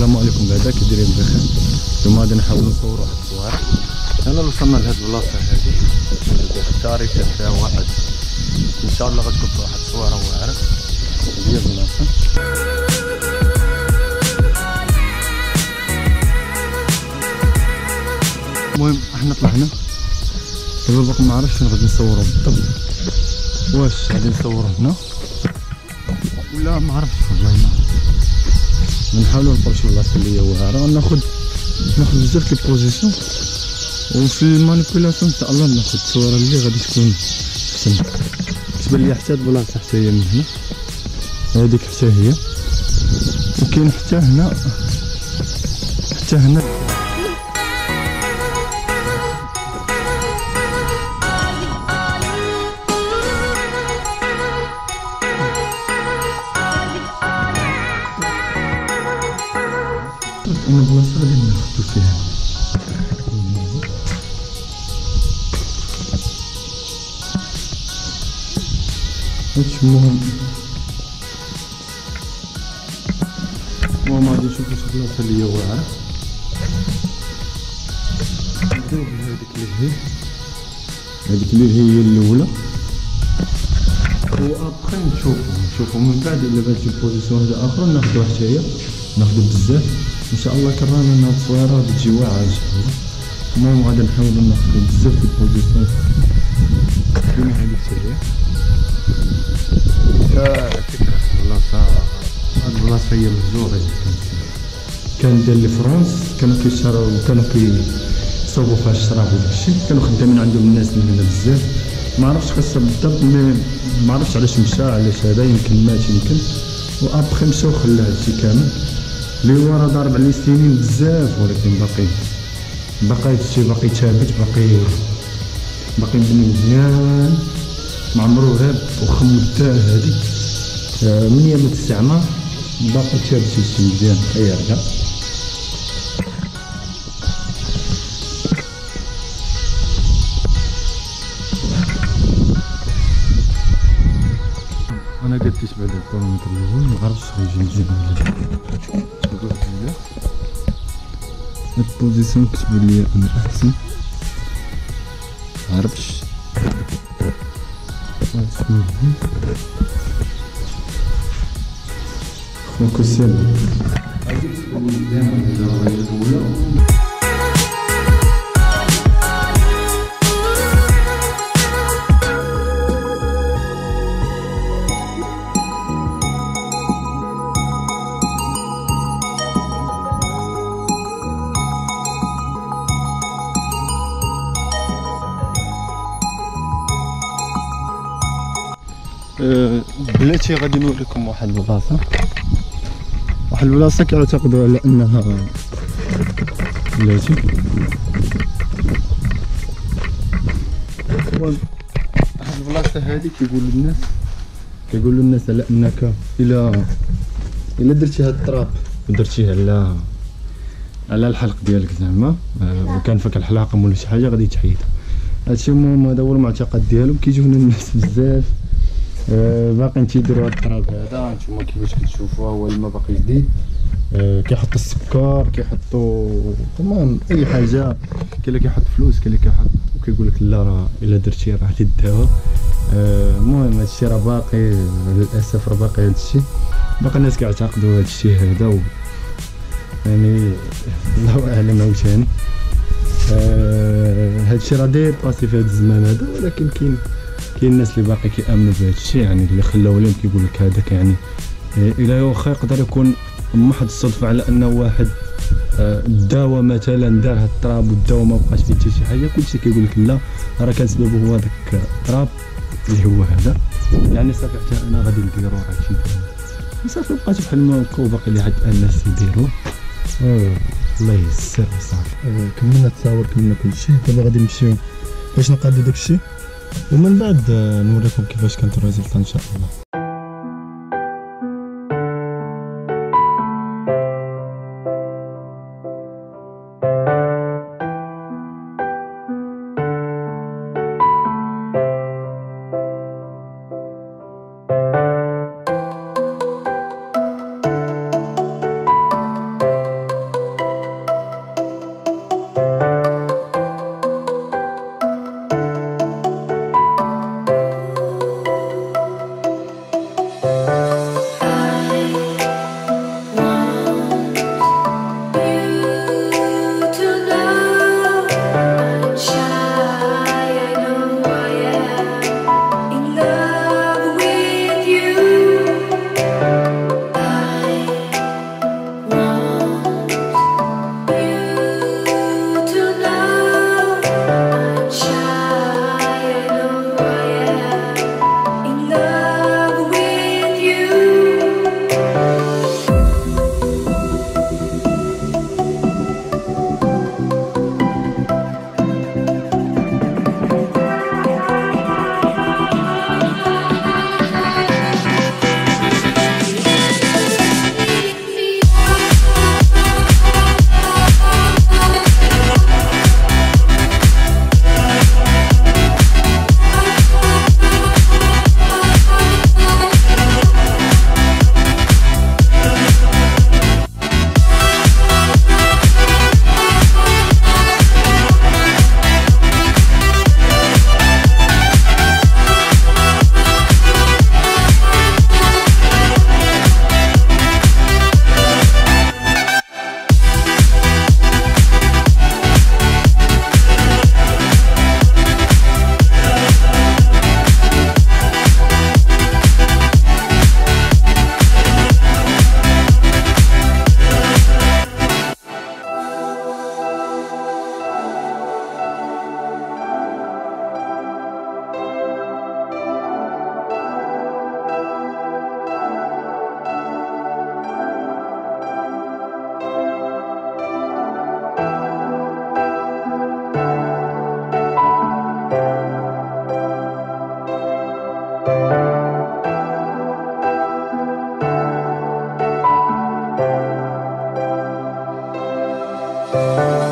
السلام عليكم. بعدا كي دايرين بخير اليوم غادي نحاول نصور واحد الصورة أنا وصلنا لهاد البلاصة هادي التاريخ تاع واحد. إن شاء الله غتكون واحد الصورة واعرة. هي البلاصة. المهم إحنا طلعنا دابا باقي ما عرفتش غادي نصوروا بالضبط واش غادي نصوروا هنا؟ ولا ما عرفتش والله ما نحاولوا بلاصه اللي هي واعره ناخذ ناخذ بزاف ديال ال positions وفي ال manipulation ان شاء الله ناخذ الصورة اللي غادي تكون أحسن. تبان لي حتى البلاصه حتى هي من هنا. هذيك حتى هي. وكاين حتى هنا حتى هنا أنا بلاصه غادي ناخدو فيها. هادشي المهم المهم غادي نشوفو شي بلاصه اللي واعره نبداو بهاديك اللي هاديك اللي هي الأولى. و ابخي نشوفو نشوفو من بعد إلا بان شي position واحدة أخرى ناخدوها حتى هي ناخدو بزاف. إن شاء الله كرانا هاد التصويره غادي تجي واعره ان شاء الله المهم غادي نحاولو ناخدو بزاف د ال positions حتى هي فكرة. البلاصة هاد البلاصة هي مزورة كان ديال لفرنسا كانوا كيشراو كانوا كيصوبوا فيها الشراب وداكشي كانوا خدامين عندهم الناس من هنا بزاف. ما عرفتش قصة بالضبط مي ما عرفتش علاش مشى علاش هذا يمكن مات يمكن. وابخي مشى وخلى هادشي كامل. اللي هو راه ضارب عليه سنين بزاف ولكن باقي باقي هادشي باقي ثابت باقي باقي مبني مزيان. ما عمرو هاب وخمد هادي. آه، من أيام الاستعمار باقي ثابت هادشي مزيان. يرجع أنا قديت بعد الكيلومتر الأول ما عرفتش غيجي مزيان ولا لا هاد ال position كتبان ليا أنا احسن معرفتش خوك سيل بلاتي غادي نوريكم واحد البلاصة. واحد البلاصة كيعتقدوا على أنها بلاتي. واحد البلاصة هذه كيقولوا الناس كيقولوا الناس على أنك إلى الا درتي هاد التراب. ودرتيه على على الحلق ديالك زعما. آه، وكان فيك الحلاقم ولا شي حاجة غادي تحيد هادشي المهم هذا هو المعتقد ديالهم. كيجيونا الناس بزاف. باقيين تيديروا هاد الطراب هذا نتوما كيفاش كتشوفوها هو الماء باقي جديد. آه، كيحطوا السكر كيحطوا المهم أي حاجة. كاين اللي كيحط فلوس كاين اللي كيحط وكيقول لك لا راه إلا درتي راه تداوى آه، المهم هادشي راه باقي للأسف راه باقي هادشي باقي الناس كيعتقدوا هادشي هذا و يعني الله أعلم عاوتاني. آه هادشي راه داير باسي في هاد الزمان هذا ولكن كاين كاين الناس اللي باقي كيآمنوا بهذا الشيء يعني اللي خلاو لهم كيقول لك هذاك يعني. إيه، إلى واخا يقدر يكون محض الصدفه على انه واحد آه، داوى مثلا دار هاد التراب والدواء ما بقاش فيه حتى شي حاجة كلشي كيقول لك لا راه كان سببه هو هذاك التراب اللي هو هذا. يعني صافي حتى أنا غادي نديرو هادشي صافي بقات بحال ما هكا وباقي لي عاد الناس يديروا الله يسر صافي. آه، كملنا التصاور كملنا كلشي دابا غادي نمشيو. باش نقادو داكشي؟ ومن بعد آه، نوريكم كيفاش كانت الريزلت إن شاء الله. Música